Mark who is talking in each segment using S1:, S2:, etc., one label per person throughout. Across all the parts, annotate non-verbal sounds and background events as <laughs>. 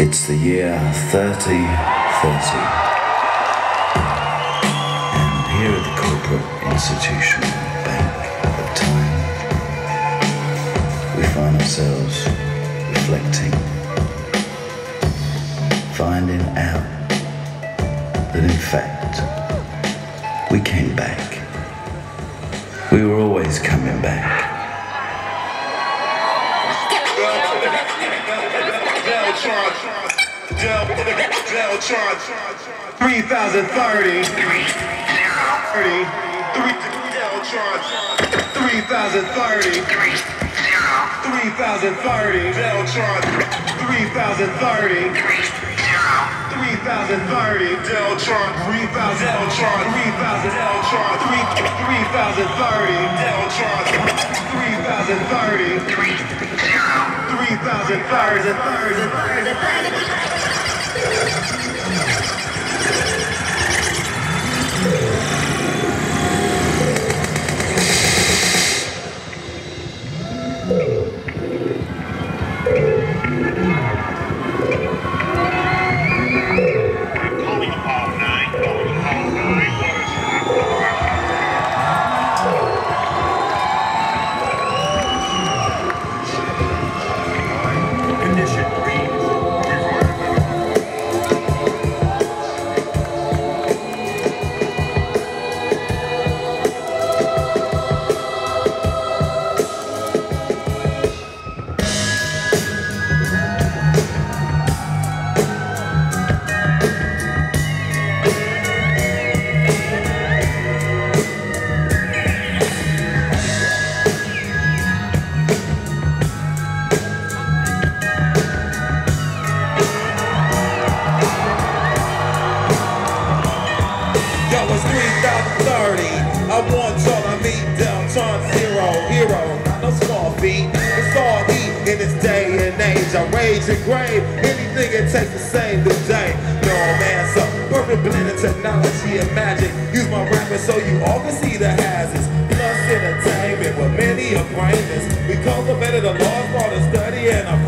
S1: It's the year 3030. And here at the corporate institutional bank of time, we find ourselves reflecting, finding out that in fact we came back. We were always coming back. <laughs>
S2: Deltron 3030 30 Deltron 3030 3030 Deltron 3030 3030 Deltron 3000 Deltron 3000 Deltron 3030 Deltron 3030 3030
S3: Calling
S4: 2030. I want all I meet downtown zero hero. Not no small feat. It's all heat in this day and age. I rage and grave. Anything it takes to save the day. No man, so perfect blend of technology and magic. Use my rapping so you all can see the hazards. Plus entertainment with many acquaintances. We cultivated a law for the study and a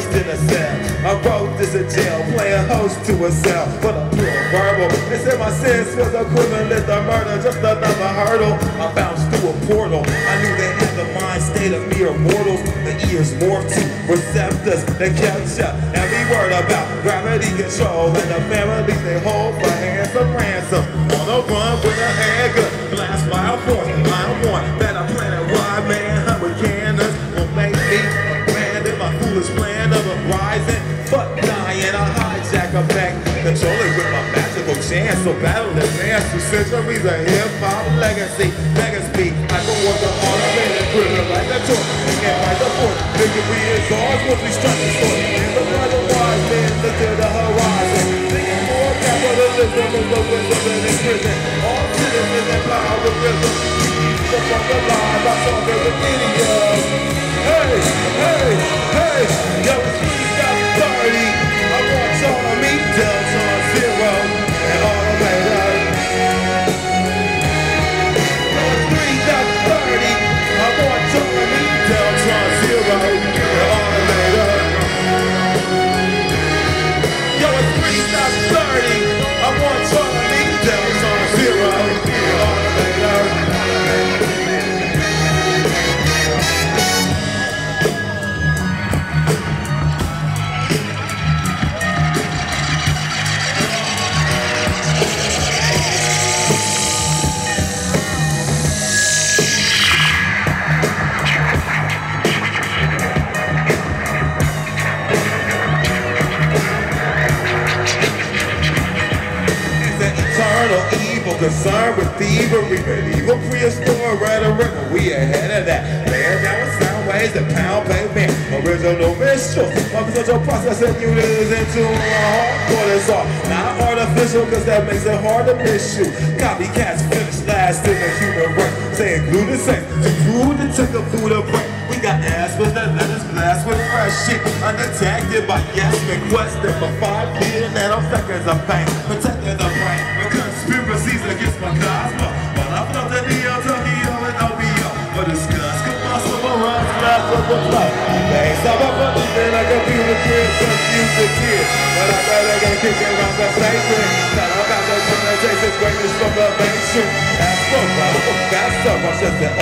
S4: ghost in a cell. I wrote this in jail, playing host to a cell. But I'm pure verbal. They said my sins was equivalent to murder, just another hurdle. I bounced through a portal. I knew they had the mind state of mere mortals. The ears morphed to receptors that capture every word about gravity control. And the families they hold for handsome ransom. On the run with a handgun, blast by a force. I want that a planet-wide manhunt with cannons will make me abandon my foolish plan hijack a bank, control it with my magical chance. So battle advance through centuries of hip-hop legacy. Mega speed, I can work the automated criminal like a torch. And like the force, victory is ours once we strike the sword. And the brother wise man look to the horizon. Thinking more capitalism is the wisdom in this prison. All citizens and power rhythm. Keep The fuck alive, I saw the idiots. Hey, concerned with thievery, medieval prehistoric rhetoric. We ahead of that. Laying down with sound waves and pound pavement. Original minstrels. Artificial processing units into a hardcore is art. Not artificial, cause that makes it hard to miss you. Copycats finish last in the human race. Saying glue the same. To glue the a food of break. We got with that let us blast with fresh shit. Undetected by yes, requested for five million nanoseconds of pain. Protecting the brain. The. They stop up for me, then I computer kid, confuse the kid. But I better get kicking around the sacred. Tell about the connotations, greatness from the mainstream. That's the radical faster, I'm just an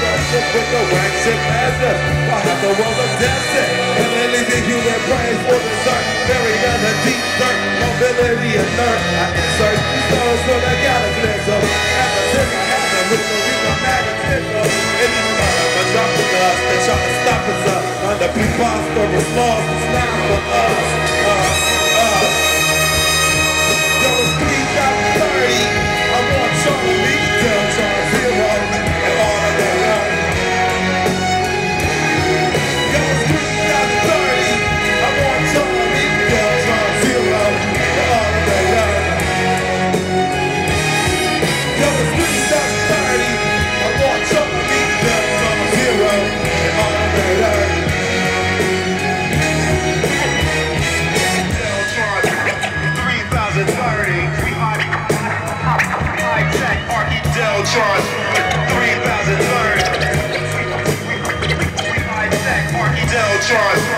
S4: pressure with the wax shit masses. I have the world of dancing, and then leaving human brains for dessert. Buried the deep dirt, mobility alert. I insert these stones so they gotta cleanse up. At the the Under preposterous laws, it's not for us,
S2: Archie